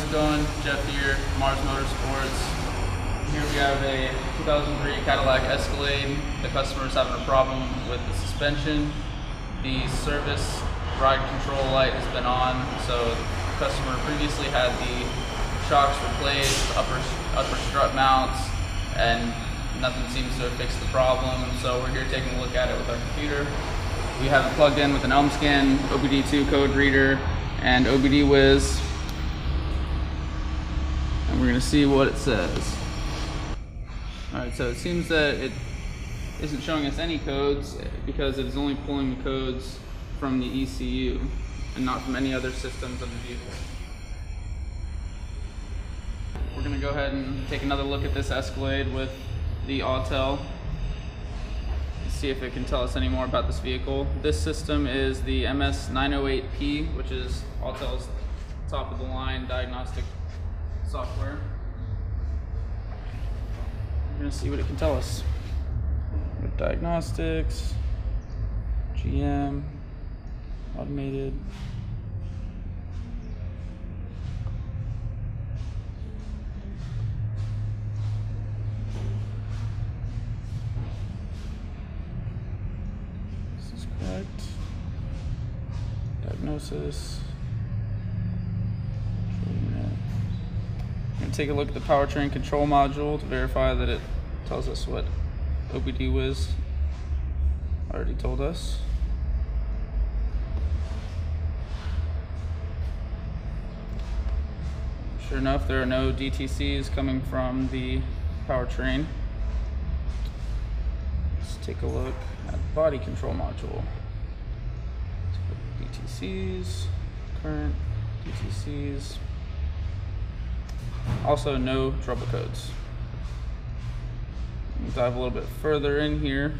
How's it going? Jeff here, Mars Motorsports. Here we have a 2003 Cadillac Escalade. The customer is having a problem with the suspension. The service ride control light has been on, so the customer previously had the shocks replaced, upper, upper strut mounts, and nothing seems to have fixed the problem. So we're here taking a look at it with our computer. We have it plugged in with an ElmScan OBD2 code reader and OBD Wiz. And we're gonna see what it says. All right, so it seems that it isn't showing us any codes because it is only pulling the codes from the ECU and not from any other systems of the vehicle. We're gonna go ahead and take another look at this Escalade with the Autel see if it can tell us any more about this vehicle. This system is the MS908P, which is Autel's top of the line diagnostic software. We're gonna see what it can tell us. Diagnostics, GM, automated. This is Correct. Diagnosis. Take a look at the powertrain control module to verify that it tells us what OBD Wiz already told us. Sure enough, there are no DTCs coming from the powertrain. Let's take a look at the body control module. DTCs, current DTCs. Also no trouble codes. Dive a little bit further in here.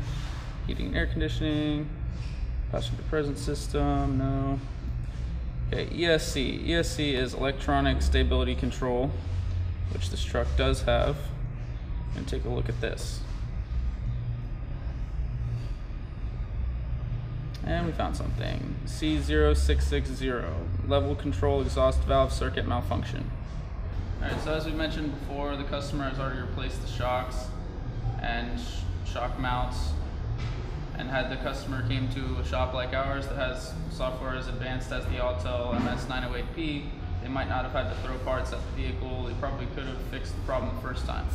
Heating and air conditioning, passenger presence system, no. Okay, ESC. ESC is electronic stability control, which this truck does have. And take a look at this. And we found something. C0660, level control exhaust valve circuit malfunction. Alright, so as we mentioned before, the customer has already replaced the shocks and sh shock mounts and had the customer came to a shop like ours that has software as advanced as the Autel MS908P, they might not have had to throw parts at the vehicle. They probably could have fixed the problem the first time.